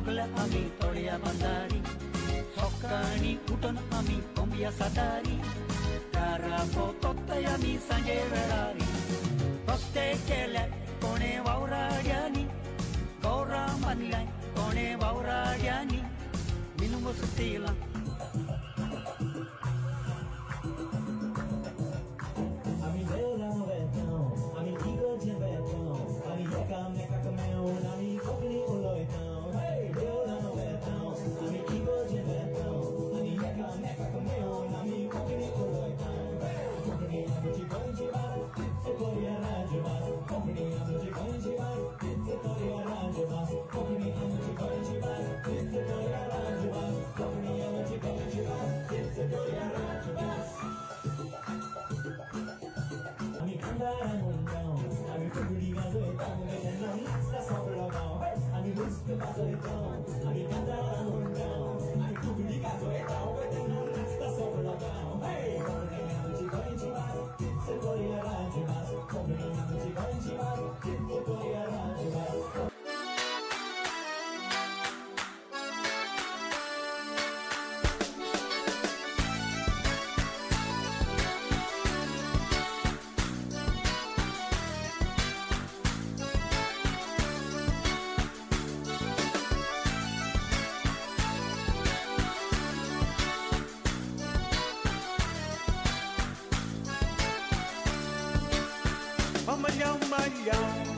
सगळ्या आम्ही तोड्या बांदारी सोकाणी उठून आम्ही कोंबिया सातारी दाराचो तोत्तय आम्ही सांजे वेळारी रस्ते केल्या कोणे वावराड्यांनी गौरा मानल्या कोणे वावराड्यांनी मिनवसतीला I'm gonna go down. Yeah.